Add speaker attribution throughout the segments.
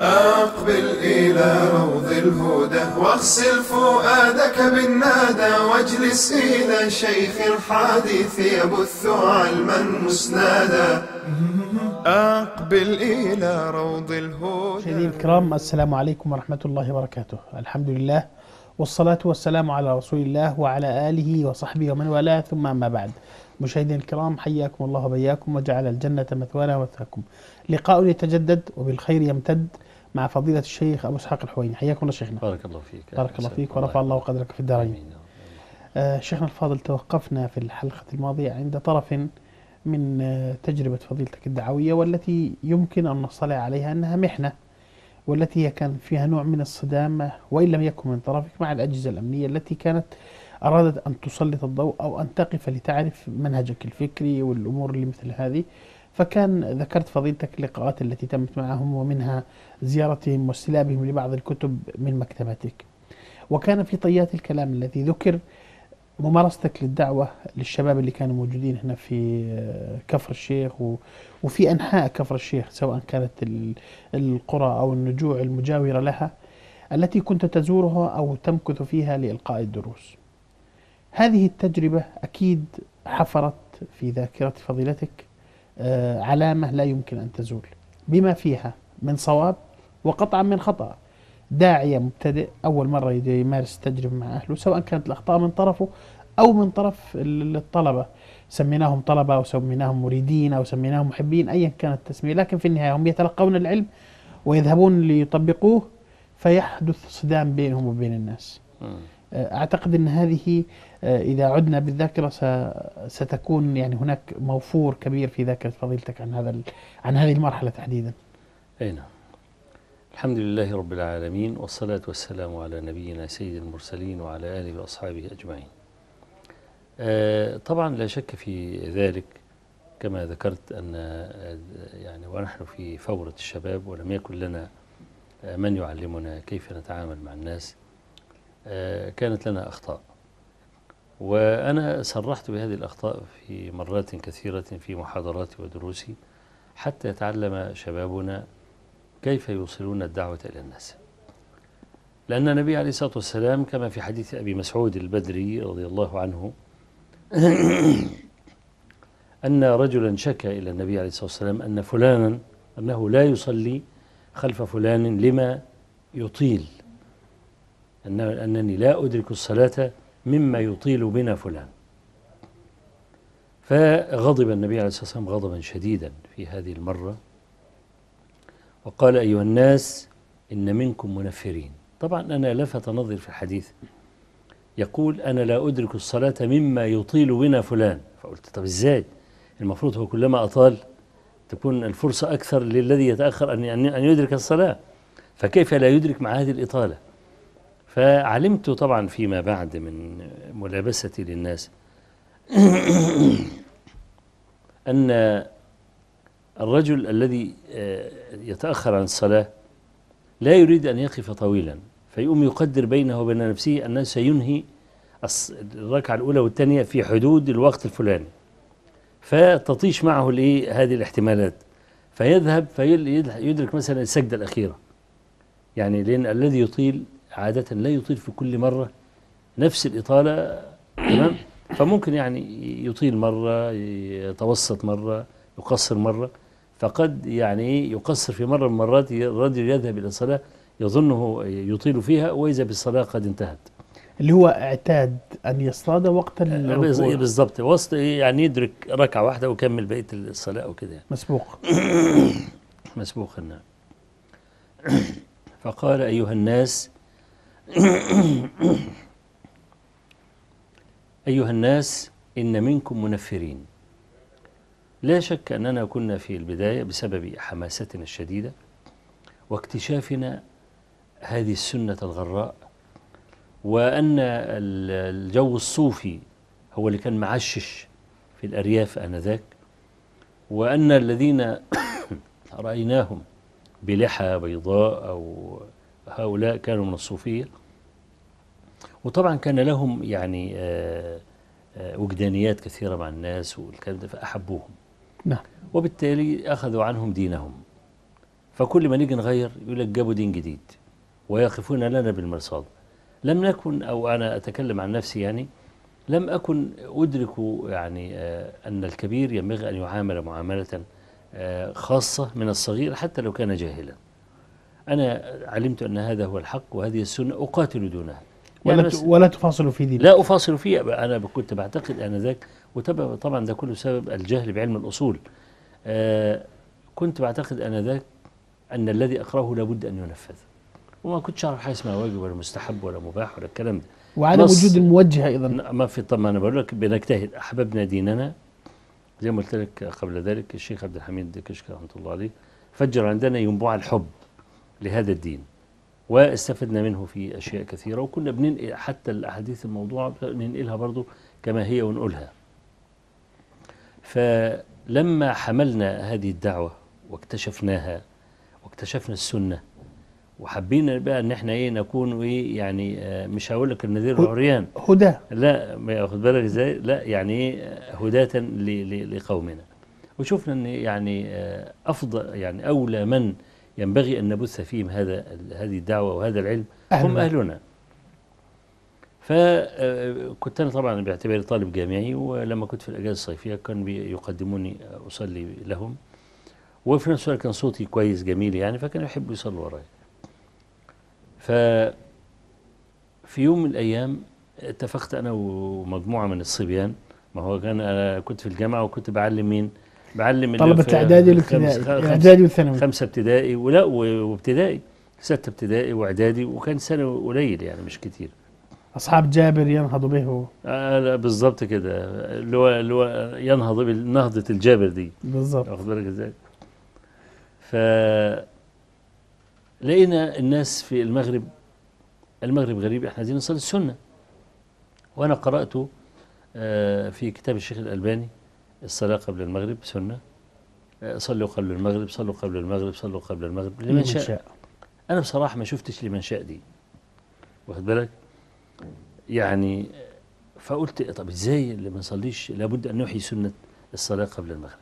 Speaker 1: أقبل إلى روض الهدى واغسل فؤادك بالنادى واجلس إلى شيخ الحديث يبث علما مسنادا. أقبل إلى روض الهدى.
Speaker 2: مشاهدينا الكرام السلام عليكم ورحمة الله وبركاته. الحمد لله والصلاة والسلام على رسول الله وعلى آله وصحبه ومن والاه ثم أما بعد. مشاهدينا الكرام حياكم الله وبياكم وجعل الجنة مثوانا ومثواكم. لقاء يتجدد وبالخير يمتد مع فضيلة الشيخ أبو إسحاق الحويني. حياكم الله شيخنا.
Speaker 3: بارك الله فيك.
Speaker 2: بارك الله فيك ورفع الله. قدرك في الدارين. آه، شيخنا الفاضل توقفنا في الحلقة الماضية عند طرف من آه، تجربة فضيلتك الدعوية والتي يمكن أن نصطلع عليها أنها محنة والتي كان فيها نوع من الصدام وإن لم يكن من طرفك مع الأجهزة الأمنية التي كانت أرادت أن تسلط الضوء أو أن تقف لتعرف منهجك الفكري والأمور اللي مثل هذه. فكان ذكرت فضيلتك اللقاءات التي تمت معهم ومنها زيارتهم واستلابهم لبعض الكتب من مكتبتك. وكان في طيات الكلام الذي ذكر ممارستك للدعوة للشباب اللي كانوا موجودين هنا في آه، كفر الشيخ وفي أنحاء كفر الشيخ سواء كانت ال- القرى أو النجوع المجاورة لها التي كنت تزورها أو تمكث فيها لإلقاء الدروس. هذه التجربة أكيد حفرت في ذاكرة فضيلتك آه، علامة لا يمكن أن تزول. بما فيها من صواب وقطعا من خطأ. داعية مبتدئ أول مرة يمارس التجربة مع أهله سواء كانت الأخطاء من طرفه أو من طرف ال- الطلبة. سميناهم طلبة أو سميناهم مريدين أو سميناهم محبين أيا كانت التسمية. لكن في النهاية هم يتلقون العلم ويذهبون ليطبقوه فيحدث صدام بينهم وبين الناس. أعتقد أن هذه آه، إذا عدنا بالذاكرة ستكون يعني هناك موفور كبير في ذاكرة فضيلتك عن هذا عن هذه المرحلة تحديدا.
Speaker 3: أي نعم. الحمد لله رب العالمين والصلاة والسلام على نبينا سيد المرسلين وعلى آله وأصحابه أجمعين. آه، طبعا لا شك في ذلك كما ذكرت أن آه، يعني ونحن في فورة الشباب ولم يكن لنا آه، من يعلمنا كيف نتعامل مع الناس. آه، كانت لنا أخطاء. وأنا صرحت بهذه الأخطاء في مرات كثيرة في محاضراتي ودروسي حتى يتعلم شبابنا كيف يوصلون الدعوة إلى الناس. لأن النبي عليه الصلاة والسلام كما في حديث أبي مسعود البدري رضي الله عنه أن رجلا شكى إلى النبي عليه الصلاة والسلام أن فلانا أنه لا يصلي خلف فلان لما يطيل. أنني لا أدرك الصلاة مما يطيل بنا فلان. فغضب النبي عليه الصلاة والسلام غضبا شديدا في هذه المرة وقال أيها الناس إن منكم منفرين. طبعا أنا لفت نظري في الحديث. يقول أنا لا أدرك الصلاة مما يطيل بنا فلان. فقلت طب إزاي؟ المفروض هو كلما أطال تكون الفرصة أكثر للذي يتأخر أن يدرك الصلاة. فكيف لا يدرك مع هذه الإطالة؟ فعلمت طبعا فيما بعد من ملابستي للناس أن الرجل الذي آه، يتأخر عن الصلاة لا يريد أن يقف طويلا فيقوم يقدر بينه وبين نفسه أنه سينهي الركعة الأولى والثانية في حدود الوقت الفلاني. فتطيش معه هذه الاحتمالات. فيذهب فيدرك مثلا السجدة الأخيرة. يعني لأن الذي يطيل عادة لا يطيل في كل مرة نفس الإطالة تمام؟ فممكن يعني يطيل مرة يتوسط مرة يقصر مرة. فقد يعني إيه يقصر في مرة من المرات الرجل يذهب إلى الصلاة يظنه يطيل فيها وإذا بالصلاة قد انتهت.
Speaker 2: اللي هو اعتاد أن يصطاد وقت
Speaker 3: بز-
Speaker 2: الركوع.
Speaker 3: بالضبط. وسط إيه يعني يدرك ركعة واحدة ويكمل بقية الصلاة وكده يعني.
Speaker 2: مسبوق.
Speaker 3: مسبوقا نعم. فقال أيها الناس أيها الناس إن منكم منفرين. لا شك أننا كنا في البداية بسبب حماستنا الشديدة واكتشافنا هذه السنة الغراء وأن ال- الجو الصوفي هو اللي كان معشش في الأرياف آنذاك وأن الذين رأيناهم بلحى بيضاء أو هؤلاء كانوا من الصوفية وطبعا كان لهم يعني آه، آه، وجدانيات كثيرة مع الناس والكلام ده فأحبوهم.
Speaker 2: نعم.
Speaker 3: وبالتالي أخذوا عنهم دينهم. فكل ما نيجي نغير يقول لك جابوا دين جديد ويقفون لنا بالمرصاد. لم نكن أو أنا أتكلم عن نفسي يعني لم أكن أدرك يعني آه، أن الكبير ينبغي أن يعامل معاملة آه، خاصة من الصغير حتى لو كان جاهلا. أنا علمت أن هذا هو الحق وهذه السنة أقاتل دونها. يعني
Speaker 2: ولا, ت- ولا تفاصل في دينك.
Speaker 3: لا أفاصل فيه أنا كنت بعتقد آنذاك وطبعا طبعا ده كله سبب الجهل بعلم الأصول. آه كنت بعتقد آنذاك أن الذي أقرأه لابد أن ينفذ. وما كنتش أعرف حاجة اسمها واجب ولا مستحب ولا مباح ولا الكلام ده.
Speaker 2: وعدم. وجود الموجه أيضا.
Speaker 3: ما في طب ما أنا بقول لك بنجتهد. أحببنا ديننا. زي ما قلت لك قبل ذلك الشيخ عبد الحميد كشك رحمة الله عليه فجر عندنا ينبوع الحب. لهذا الدين. واستفدنا منه في أشياء كثيرة وكنا بننقل حتى الأحاديث الموضوعة ننقلها برضو كما هي ونقولها. فلما حملنا هذه الدعوة واكتشفناها واكتشفنا السنة وحبينا بقى إن إحنا إيه نكون إيه يعني آه، مش هقول لك النذير العريان.
Speaker 2: هدى.
Speaker 3: لا ما ياخد بالك إزاي؟ لا يعني إيه هداة لقومنا. وشفنا إن يعني آه، أفضل يعني أولى من ينبغي أن نبث فيهم هذا هذه الدعوة وهذا العلم. هم
Speaker 2: أهلنا.
Speaker 3: اهلنا فكنت أنا طبعا باعتباري طالب جامعي ولما كنت في الأجازة الصيفية كان بي- يقدموني أصلي لهم. وفي نفس الوقت كان صوتي كويس جميل يعني فكانوا يحبوا يصلوا ورايا. ف في يوم من الأيام اتفقت أنا ومجموعة من الصبيان. ما هو كان أنا كنت في الجامعة وكنت بعلم مين؟ بعلم في
Speaker 2: الاعدادي والابتدائي الاعدادي والثانوي
Speaker 3: خمسة ابتدائي ولا وابتدائي ستة ابتدائي وإعدادي وكان سنة قليل يعني مش كتير.
Speaker 2: أصحاب جابر ينهض به.
Speaker 3: آه لا بالظبط كده. اللي هو اللي هو ينهض بنهضه الجابر دي.
Speaker 2: بالضبط.
Speaker 3: واخد بالك إزاي؟ ف لقينا الناس في المغرب المغرب غريب إحنا عايزين نصلي السنة. وأنا قرأت آه، في كتاب الشيخ الألباني. الصلاة قبل المغرب سنة. آه، صلوا قبل المغرب صلوا قبل المغرب صلوا قبل المغرب لمن شاء. أنا بصراحة ما شفتش لمن شاء دي. واخد بالك؟ يعني فقلت طب إزاي اللي ما نصليش؟ لابد أن نحيي سنة الصلاة قبل المغرب.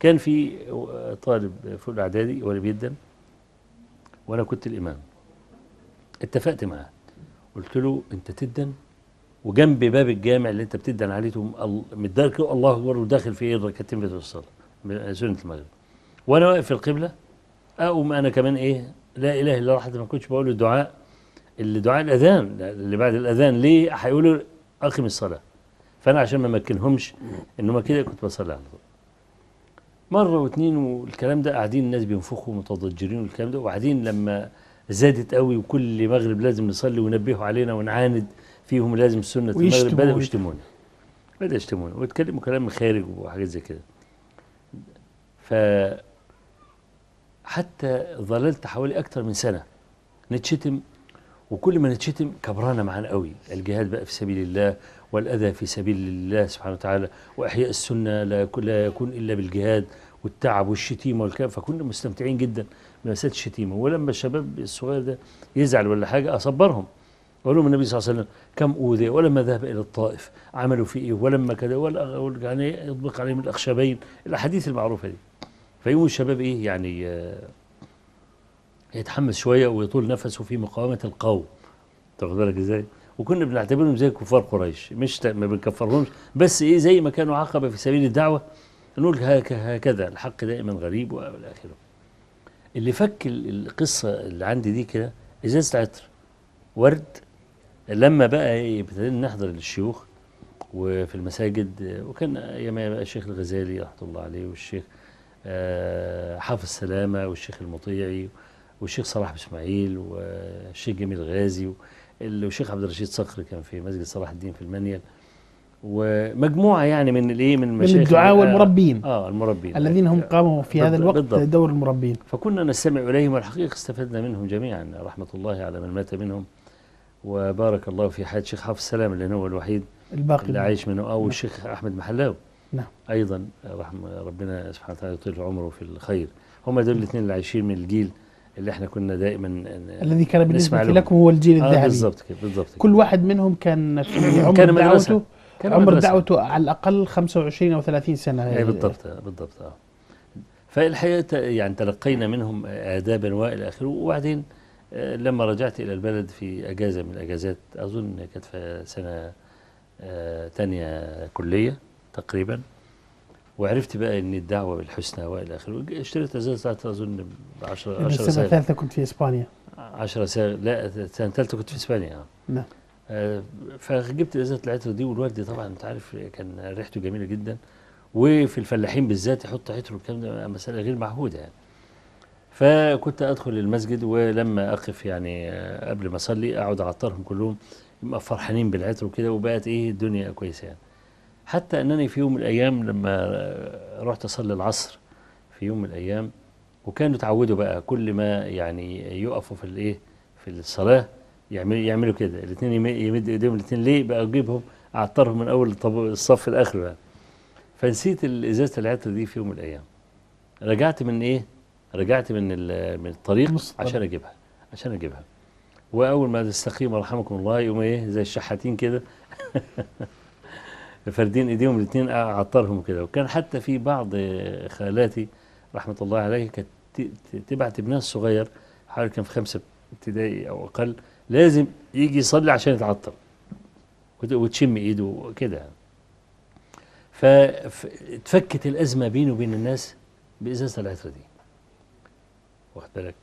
Speaker 3: كان في طالب في الأعدادي ولي جدا. وأنا كنت الإمام. اتفقت معاه. قلت له أنت تدن وجنب باب الجامع اللي انت بتدن عليه متدارك الله أكبر وداخل في إيه الركعتين بتوع الصلاة سنة المغرب. وأنا واقف في القبلة أقوم أنا كمان إيه لا إله إلا الله حتى ما كنتش بقول الدعاء اللي دعاء الأذان اللي بعد الأذان ليه هيقولوا أقم الصلاة؟ فأنا عشان ما امكنهمش إن هم كده كنت بصلي على طول. مرة واثنين والكلام ده قاعدين الناس بينفخوا متضجرين والكلام ده وبعدين لما زادت قوي وكل مغرب لازم نصلي وينبهوا علينا ونعاند فيهم لازم سنة المغرب
Speaker 2: ويت-
Speaker 3: يشتموني بدأوا يشتموني ويتكلموا كلام من خارج وحاجات زي كده. ف حتى ظللت حوالي أكتر من سنة. نتشتم وكل ما نتشتم كبرانا معانا قوي. الجهاد بقى في سبيل الله والأذى في سبيل الله سبحانه وتعالى وإحياء السنة لا يكون إلا بالجهاد والتعب والشتيمة والكلام. فكنا مستمتعين جدا بمسألة الشتيمة. ولما الشباب الصغير ده يزعل ولا حاجة أصبرهم. أقول لهم النبي صلى الله عليه وسلم كم أوذي ولما ذهب إلى الطائف عملوا فيه إيه ولما كذا ولا يعني يطبق عليهم الأخشبين الأحاديث المعروفة دي فيقوم الشباب إيه يعني آه، يتحمس شوية ويطول نفسه في مقاومة القوم تاخد بالك إزاي؟ وكنا بنعتبرهم زي كفار قريش مش ما بنكفرهمش بس إيه زي ما كانوا عقبة في سبيل الدعوة نقول هك- هكذا الحق دائما غريب وإلى آخره. اللي فك ال- القصة اللي عندي دي كده إزازة عطر ورد لما بقى إيه ابتدينا نحضر للشيوخ وفي المساجد آه، وكان ايامها بقى الشيخ الغزالي رحمة الله عليه والشيخ آه، حافظ سلامه والشيخ المطيعي والشيخ صلاح إسماعيل والشيخ جميل غازي والشيخ عبد الرشيد صقر كان في مسجد صلاح الدين في المنيل. ومجموعة يعني من الإيه من
Speaker 2: من
Speaker 3: المشايخ
Speaker 2: الدعاء
Speaker 3: آه،
Speaker 2: والمربين.
Speaker 3: آه المربين.
Speaker 2: الذين هم قاموا في هذا الوقت
Speaker 3: بالضبط.
Speaker 2: دور المربين.
Speaker 3: فكنا نستمع إليهم والحقيقة استفدنا منهم جميعا. رحمة الله على من مات منهم. وبارك الله في حياة الشيخ حافظ السلام اللي هو الوحيد
Speaker 2: الباقي
Speaker 3: اللي عايش منه أو الشيخ أحمد محلاوي
Speaker 2: نعم.
Speaker 3: أيضا رحمة ربنا سبحانه وتعالى يطيل عمره في الخير هم دول الاثنين اللي عايشين من الجيل اللي إحنا كنا دائما
Speaker 2: الذي كان بالنسبة. لكم هو الجيل
Speaker 3: آه
Speaker 2: الذهبي
Speaker 3: بالضبط كده بالضبط.
Speaker 2: كل واحد منهم كان في عمر
Speaker 3: كان مدرسة.
Speaker 2: دعوته
Speaker 3: كان
Speaker 2: عمر
Speaker 3: مدرسة.
Speaker 2: دعوته على الأقل 25 أو 30 سنة
Speaker 3: اي بالضبط آه، بالضبط آه فالحقيقة يعني تلقينا منهم آدابا وإلى آخره وبعدين آه، لما رجعت إلى البلد في أجازة من الأجازات أظن كانت في سنة آه، تانية كلية تقريبا. وعرفت بقى إن الدعوة بالحسنى وإلى آخره. اشتريت ازازه أظن ب 10
Speaker 2: من
Speaker 3: 10
Speaker 2: السنة
Speaker 3: ساغ
Speaker 2: الثالثة كنت في إسبانيا.
Speaker 3: 10 ساغ لا السنة الثالثة كنت في إسبانيا. آه.
Speaker 2: نعم.
Speaker 3: آه، فجبت ازازه العطر دي والوالد طبعا أنت عارف كان ريحته جميلة جدا. وفي الفلاحين بالذات يحط عطر والكلام ده مسألة غير معهودة يعني. فكنت أدخل المسجد ولما أقف يعني آه، قبل ما أصلي أقعد اعطرهم كلهم يبقى فرحانين بالعطر وكده وبقت إيه الدنيا كويسة يعني. حتى أنني في يوم من الأيام لما آه، رحت أصلي العصر في يوم من الأيام وكانوا اتعودوا بقى كل ما يعني يقفوا في الإيه في الصلاة يعملوا يعملوا كده. الاثنين يمد إيديهم الاثنين ليه؟ بقى أجيبهم اعطرهم من أول الصف لاخره يعني فنسيت إزازة العطر دي في يوم من الأيام. رجعت من إيه؟ رجعت من من الطريق. عشان أجيبها عشان أجيبها وأول ما تستقيم رحمكم الله يقوم إيه زي الشحاتين كده فاردين إيديهم الاثنين اعطرهم كده وكان حتى في بعض خالاتي رحمة الله عليه كانت تبعت ابنها الصغير حوالي كان في خمسة ابتدائي أو أقل لازم يجي يصلي عشان يتعطر وت- وتشم إيده كده. فاتفكت الأزمة بيني وبين الناس بإزازة العطر دي واخد بالك؟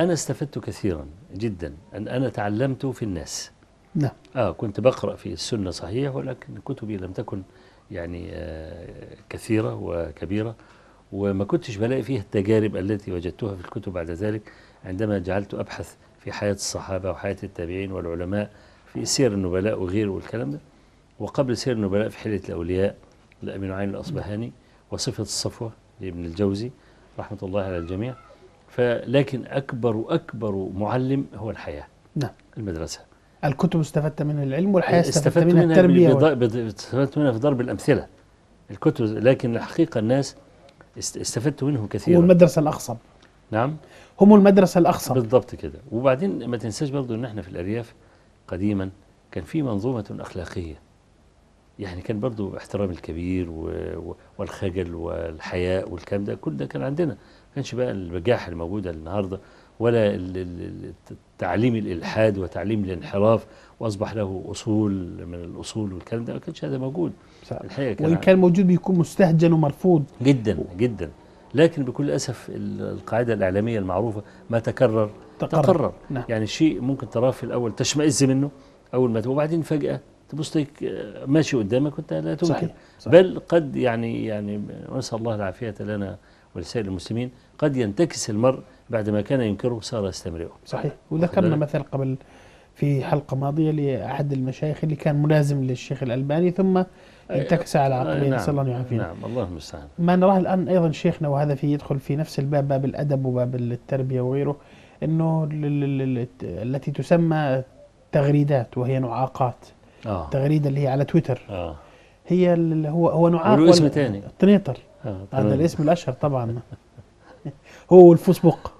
Speaker 3: أنا استفدت كثيرا جدا أن أنا تعلمت في الناس.
Speaker 2: نعم.
Speaker 3: آه كنت بقرأ في السنة صحيح ولكن كتبي لم تكن يعني آه كثيرة وكبيرة وما كنتش بلاقي فيها التجارب التي وجدتها في الكتب بعد ذلك عندما جعلت أبحث في حياة الصحابة وحياة التابعين والعلماء في سير النبلاء وغيره والكلام ده. وقبل سير النبلاء في حليه الأولياء لابي نعيم الأصبهاني وصفة الصفوة لابن الجوزي رحمة الله على الجميع. فلكن أكبر اكبر معلم هو الحياة.
Speaker 2: نعم.
Speaker 3: المدرسة.
Speaker 2: الكتب استفدت منها العلم والحياة استفدت,
Speaker 3: استفدت
Speaker 2: منها.
Speaker 3: منها
Speaker 2: التربية
Speaker 3: بض- استفدت منها في ضرب الأمثلة. الكتب لكن الحقيقة الناس است- استفدت منهم
Speaker 2: هم
Speaker 3: كثيرا
Speaker 2: المدرسة الأخصب.
Speaker 3: نعم.
Speaker 2: هم المدرسة الأخصب.
Speaker 3: بالضبط كده. وبعدين ما تنساش برضو إن إحنا في الأرياف قديما كان في منظومة أخلاقية. يعني كان برضو احترام الكبير والخجل والحياء والكلام ده كل ده كان عندنا. كانش بقى البجاحه الموجوده النهارده ولا تعليم الإلحاد وتعليم الانحراف وأصبح له أصول من الأصول والكلام ده ما كانش هذا موجود. الحقيقة كان
Speaker 2: وإن كان موجود بيكون مستهجن ومرفوض.
Speaker 3: جدا جدا. لكن بكل أسف ال- القاعدة الإعلامية المعروفة ما تكرر.
Speaker 2: تقرر.
Speaker 3: تقرر.
Speaker 2: نعم.
Speaker 3: يعني شيء ممكن تراه في الأول تشمئز منه أول ما وبعدين فجأة تبص آه، ماشي قدامك وأنت لا تنكر.
Speaker 2: صحيح صحيح.
Speaker 3: بل قد يعني يعني نسأل الله العافية لنا ولسائر المسلمين قد ينتكس المرء بعد ما كان ينكره صار يستمرئه.
Speaker 2: صحيح. وذكرنا؟ مثل قبل في حلقة ماضية لأحد المشايخ اللي كان ملازم للشيخ الألباني ثم انتكس على
Speaker 3: آه،
Speaker 2: عقبيه
Speaker 3: نعم.
Speaker 2: نسأل الله يعافينا.
Speaker 3: نعم. الله المستعان.
Speaker 2: ما نراه الآن أيضا شيخنا وهذا في يدخل في نفس الباب باب الأدب وباب التربية وغيره أنه ال- ال- ال- التي تسمى تغريدات وهي نعاقات.
Speaker 3: آه.
Speaker 2: تغريدة اللي هي على تويتر.
Speaker 3: آه.
Speaker 2: هي هو هو نعاق
Speaker 3: اسم
Speaker 2: ولا-
Speaker 3: تاني. آه،
Speaker 2: هذا. الاسم الأشهر طبعا. هو والفيسبوك.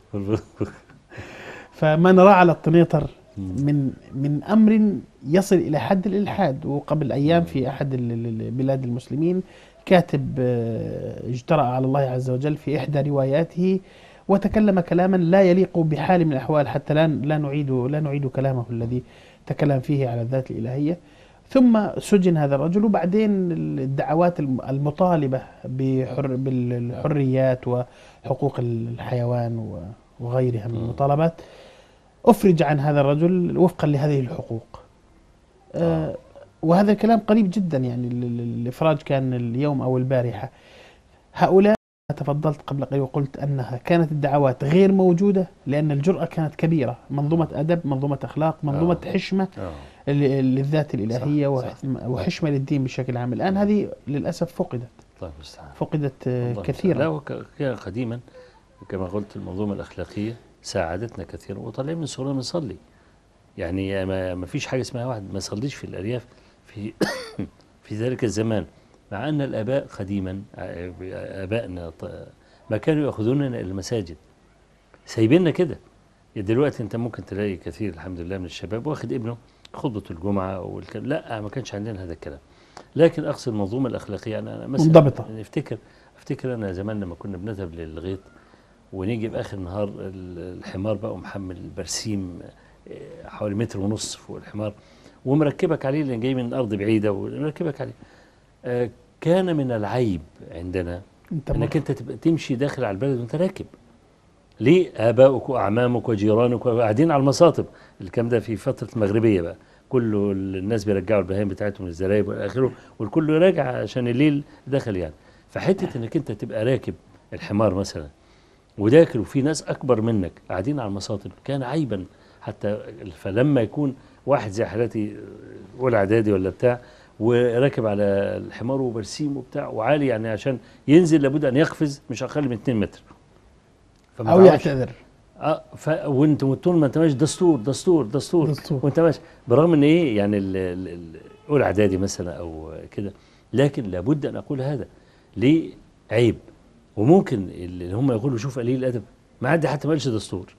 Speaker 2: فما نراه على التنيطر من من أمر يصل إلى حد الإلحاد وقبل أيام في أحد بلاد المسلمين كاتب آه، اجترأ على الله عز وجل في إحدى رواياته وتكلم كلاما لا يليق بحال من الأحوال حتى لا لا نعيد لا نعيد كلامه الذي تكلم فيه على الذات الإلهية. ثم سجن هذا الرجل وبعدين الدعوات الم- المطالبة بحر بالحريات وحقوق الحيوان وغيرها من المطالبات أفرج عن هذا الرجل وفقا لهذه الحقوق. آه وهذا الكلام قريب جدا يعني ال- ال- الإفراج كان اليوم أو البارحة. هؤلاء تفضلت قبل قليل وقلت أنها كانت الدعوات غير موجودة لأن الجرأة كانت كبيرة. منظومة أدب منظومة أخلاق منظومة
Speaker 3: آه.
Speaker 2: حشمة
Speaker 3: آه.
Speaker 2: للذات الإلهية
Speaker 3: صح،
Speaker 2: وح-
Speaker 3: صح.
Speaker 2: وحشمة للدين بشكل عام. الآن هذه للأسف فقدت.
Speaker 3: الله المستعان
Speaker 2: فقدت آه، كثيرا.
Speaker 3: لا قديما كما قلت المنظومة الأخلاقية ساعدتنا كثيرا. وطالعين من صغرنا بنصلي يعني ما, ما فيش حاجة اسمها واحد ما يصليش في الأرياف في في ذلك الزمان. مع أن الآباء قديما آبائنا ط- ما كانوا يأخذوننا إلى المساجد. سايبيننا كده. دلوقتي أنت ممكن تلاقي كثير الحمد لله من الشباب واخد ابنه خطبة الجمعة والكلام. لا ما كانش عندنا هذا الكلام. لكن أقصد المنظومة الأخلاقية أنا أنا مثلا
Speaker 2: منضبطة.
Speaker 3: نفتكر أفتكر أنا زمان لما كنا بنذهب للغيط ونيجي باخر النهار ال- الحمار بقى ومحمل برسيم آه، حوالي متر ونص فوق الحمار ومركبك عليه لأن جاي من أرض بعيدة ومركبك عليه. آه، كان من العيب عندنا إنك أنت تبقى تمشي داخل على البلد وأنت راكب. ليه اباؤك وأعمامك وجيرانك قاعدين على المصاطب. الكلام ده في فترة المغربية بقى. كله الناس بيرجعوا البهايم بتاعتهم للزرايب والى اخره والكل راجع عشان الليل دخل يعني. فحتة إنك أنت تبقى راكب الحمار مثلا وداخل وفي ناس أكبر منك قاعدين على المصاطب كان عيبا. حتى فلما يكون واحد زي حالتي أولى إعدادي ولا بتاع وراكب على الحمار وبرسيم وبتاع وعالي يعني عشان ينزل لابد أن يقفز مش أقل من 2 متر. أو
Speaker 2: يعتذر.
Speaker 3: آه ف وانت طول ما انت ماشي دستور دستور دستور.
Speaker 2: دستور.
Speaker 3: وانت ماشي برغم إن إيه يعني أولى أعدادي مثلا أو كده. لكن لابد أن أقول هذا ليه عيب وممكن اللي هم يقولوا شوف قليل الأدب. ما عدي حتى ما قالش دستور.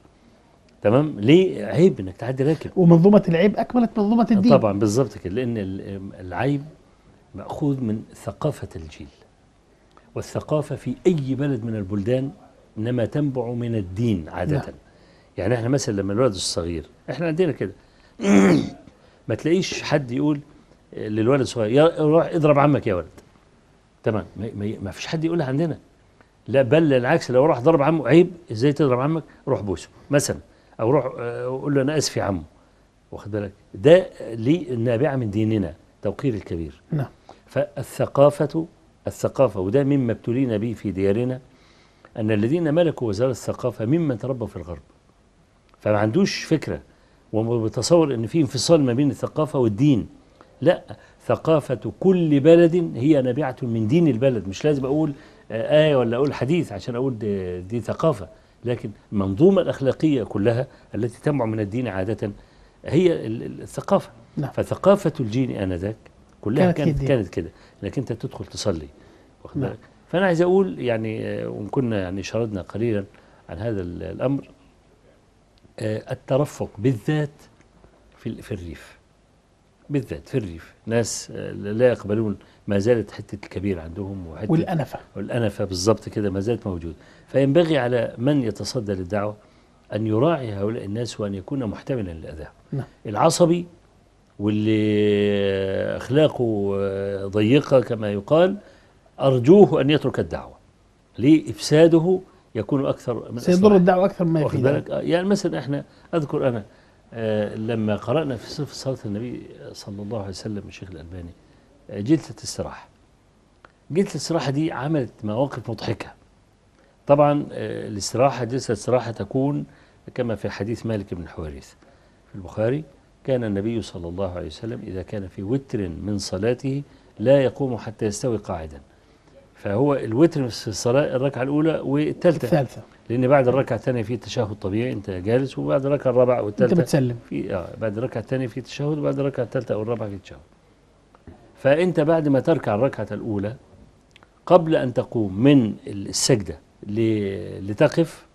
Speaker 3: تمام؟ ليه عيب إنك تعدي راكب
Speaker 2: ومنظومة العيب أكملت منظومة الدين.
Speaker 3: طبعا بالظبط كده. لأن ال- العيب مأخوذ من ثقافة الجيل. والثقافة في أي بلد من البلدان إنما تنبع من الدين عادة.
Speaker 2: نعم.
Speaker 3: يعني إحنا مثلا لما الولد الصغير إحنا عندنا كده. ما تلاقيش حد يقول للولد الصغير يا روح اضرب عمك يا ولد. تمام. ما, فيش حد يقولها عندنا. لا بل العكس لو راح ضرب عمه عيب إزاي تضرب عمك؟ روح بوسه. مثلا. أو روح آه، قول له أنا آسف يا عمو واخد بالك؟ ده ليه نابعه من ديننا توقير الكبير.
Speaker 2: نعم.
Speaker 3: فالثقافة الثقافة وده مما ابتلينا به في ديارنا أن الذين ملكوا وزارة الثقافة ممن تربوا في الغرب. فما عندوش فكرة ومتصور أن في انفصال ما بين الثقافة والدين. لا ثقافة كل بلد هي نابعة من دين البلد. مش لازم أقول آه، آية ولا أقول حديث عشان أقول دي, دي ثقافة. لكن المنظومة الأخلاقية كلها التي تنبع من الدين عادة هي ال- ال- الثقافة.
Speaker 2: نعم.
Speaker 3: فثقافة الجيل آنذاك كلها
Speaker 2: كانت
Speaker 3: كانت
Speaker 2: كده.
Speaker 3: كانت كده. انك أنت تدخل تصلي واخد
Speaker 2: نعم.
Speaker 3: بالك؟ فأنا عايز أقول يعني آه، وإن كنا يعني شردنا قليلا عن هذا ال- الأمر آه، الترفق بالذات في في الريف. بالذات في الريف. ناس آه، لا يقبلون ما زالت حتة الكبير عندهم وحتة
Speaker 2: والأنفة.
Speaker 3: والأنفة بالضبط كده ما زالت موجودة. فينبغي على من يتصدى للدعوة أن يراعي هؤلاء الناس وأن يكون محتملا للأذى.
Speaker 2: نعم.
Speaker 3: العصبي واللي أخلاقه ضيقة كما يقال أرجوه أن يترك الدعوة. ليه إفساده يكون أكثر من
Speaker 2: سيضر أكثر مما
Speaker 3: واخد
Speaker 2: يفيدها
Speaker 3: بالك؟ آه، يعني مثلا إحنا أذكر أنا آه لما قرأنا في صفه صلاة النبي صلى الله عليه وسلم الشيخ الألباني آه جلسة استراحه جلسة الاستراحة دي عملت مواقف مضحكة. طبعا آه الاستراحة جلسة الاستراحة تكون كما في حديث مالك بن حوارث في البخاري كان النبي صلى الله عليه وسلم إذا كان في وتر من صلاته لا يقوم حتى يستوي قاعدا. فهو الوتر في الصلاة الركعة الأولى والثالثة.
Speaker 2: الثالثة.
Speaker 3: لأن بعد الركعة الثانية في تشهد طبيعي أنت جالس وبعد الركعة الرابعة
Speaker 2: أنت
Speaker 3: والثالثه
Speaker 2: بتسلم.
Speaker 3: في آه بعد الركعة الثانية في تشهد وبعد الركعة الثالثة أو الرابعة في تشهد. فأنت بعد ما تركع الركعة الأولى قبل أن تقوم من السجدة ل- لتقف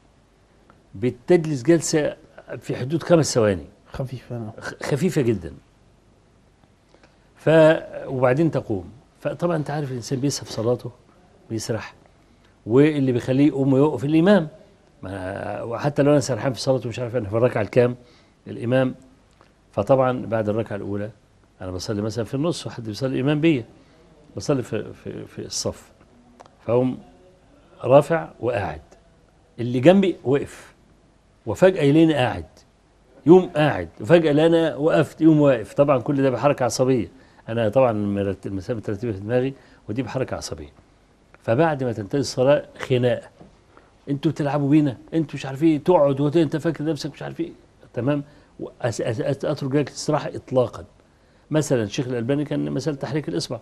Speaker 3: بتجلس جلسة في حدود خمس ثواني.
Speaker 2: خفيفة نعم.
Speaker 3: خ- خفيفة جدا. ف وبعدين تقوم. فطبعا أنت عارف الإنسان بيسرح في صلاته. بيسرح. واللي بيخليه يقوم ويوقف الإمام. ما وحتى لو أنا سرحان في صلاته مش عارف أنا في الركعة الكام الإمام. فطبعا بعد الركعة الأولى أنا بصلي مثلا في النص وحد بيصلي الإمام بيا. بصلي في في في الصف. فأقوم رافع وقاعد. اللي جنبي وقف. وفجأة يلاقيني قاعد. يوم قاعد. وفجأة لا أنا وقفت يوم واقف. طبعا كل ده بحركة عصبية. أنا طبعا المسافة مترتبة في دماغي ودي بحركة عصبية. فبعد ما تنتهي الصلاة خناقة أنتوا بتلعبوا بينا أنتوا مش عارف إيه تقعد انت فاكر نفسك مش عارف إيه. تمام؟ أترك جلسة استراحة اطلاقا. مثلا الشيخ الألباني كان مسألة تحريك الإصبع.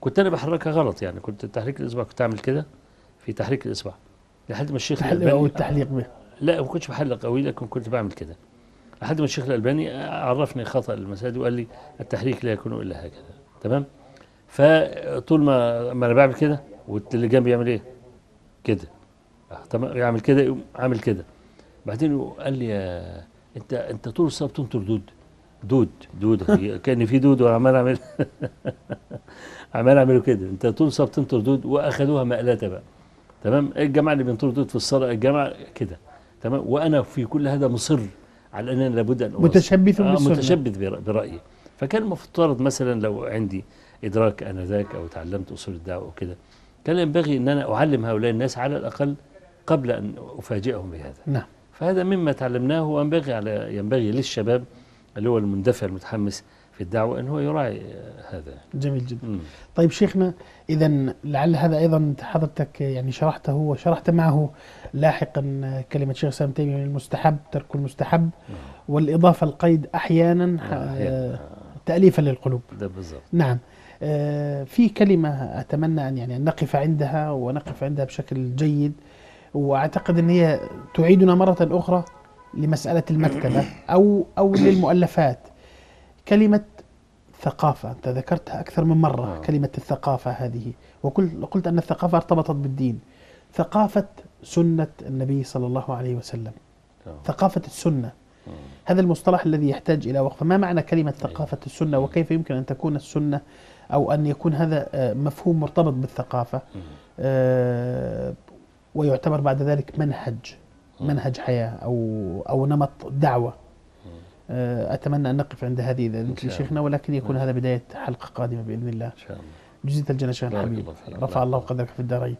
Speaker 3: كنت أنا بحركها غلط يعني كنت تحريك الإصبع كنت أعمل كده في تحريك الإصبع. لحد ما الشيخ
Speaker 2: التحليق أو التحليق به.
Speaker 3: لا ما كنتش بحلق قوي لكن كنت بعمل كده. لحد ما الشيخ الألباني عرفني خطأ المساجد وقال لي التحريك لا يكون إلا هكذا. تمام؟ فطول ما ما أنا بعمل كده واللي جنبي يعمل إيه؟ كده. آه، تمام يعمل كده يقوم عامل كده. بعدين قال لي يا أنت أنت طول الصلاه بتنطر دود. دود دود كأن في دود وأنا عمال اعمل عمال أعمله كده. أنت طول الصلاه بتنطر دود وأخذوها مقلته بقى. تمام؟ الجماعة اللي بينطروا في الصلاة؟ الجماعة كده. تمام؟ وأنا في كل هذا مصر على انني لابد أن.
Speaker 2: متشبث
Speaker 3: آه. متشبث برأيي. فكان المفترض مثلا لو عندي إدراك آنذاك أو تعلمت أصول الدعوة وكده كان ينبغي إن أنا أعلم هؤلاء الناس على الأقل قبل أن أفاجئهم بهذا.
Speaker 2: نعم.
Speaker 3: فهذا مما تعلمناه وينبغي على ينبغي للشباب اللي هو المندفع المتحمس في الدعوة إن هو يراعي هذا.
Speaker 2: جميل جدا.
Speaker 3: مم.
Speaker 2: طيب شيخنا إذا لعل هذا أيضا حضرتك يعني شرحته وشرحت معه لاحقا كلمة شيخ سام تيمية من المستحب ترك المستحب والإضافة القيد أحيانا
Speaker 3: آه،.
Speaker 2: آه، تأليفا للقلوب.
Speaker 3: ده بالضبط.
Speaker 2: نعم. في كلمة أتمنى أن يعني نقف عندها ونقف عندها بشكل جيد وأعتقد أن هي تعيدنا مرة أخرى لمسألة المكتبة أو أو للمؤلفات. كلمة ثقافة أنت ذكرتها أكثر من مرة
Speaker 3: آه.
Speaker 2: كلمة الثقافة هذه. وقلت قلت أن الثقافة ارتبطت بالدين. ثقافة سنة النبي صلى الله عليه وسلم.
Speaker 3: آه.
Speaker 2: ثقافة السنة.
Speaker 3: آه.
Speaker 2: هذا المصطلح الذي يحتاج إلى وقفة ما معنى كلمة ثقافة السنة؟ وكيف يمكن أن تكون السنة أو أن يكون هذا آه، مفهوم مرتبط بالثقافة. آه، ويعتبر بعد ذلك منهج منهج حياة أو أو نمط دعوة. آه، أتمنى أن نقف عند هذه إذا. شيخنا ولكن يكون. هذا بداية حلقة قادمة بإذن الله.
Speaker 3: إن شاء الله.
Speaker 2: جزيت الجنة شيخ
Speaker 3: بارك
Speaker 2: الحبيب. رفع الله. قدرك في الدارين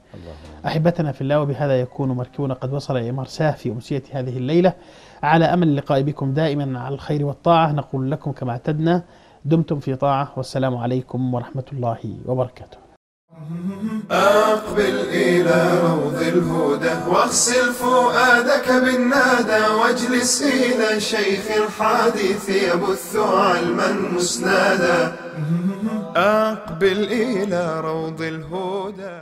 Speaker 2: أحبتنا في الله وبهذا يكون مركبنا قد وصل إلى مرساه في أمسية هذه الليلة. على أمل اللقاء بكم دائما على الخير والطاعة. نقول لكم كما اعتدنا. دمتم في طاعة والسلام عليكم ورحمة الله وبركاته.
Speaker 1: أقبل إلى روض الهدى واغسل فؤادك بالنادى واجلس إلى شيخ الحديث يبث علما مسنادا. أقبل إلى روض الهدى.